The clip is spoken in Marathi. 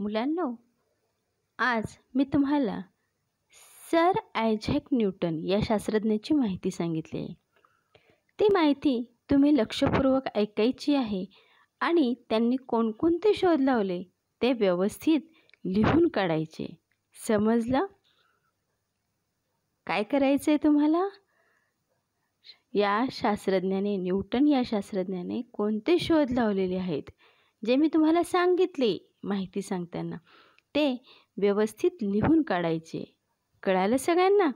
मुलांनो आज मी तुम्हाला सर आयझॅक न्यूटन या शास्त्रज्ञाची माहिती सांगितली आहे. ती माहिती तुम्ही लक्षपूर्वक ऐकायची आहे आणि त्यांनी कोणकोणते शोध लावले ते व्यवस्थित लिहून काढायचे. समजलं? काय करायचं आहे तुम्हाला? या शास्त्रज्ञाने न्यूटन या शास्त्रज्ञाने कोणते शोध लावलेले आहेत जे मी तुम्हाला सांगितले? माहिती सांगताना. ते व्यवस्थित लिहून काढायचे. कळालं सगळ्यांना?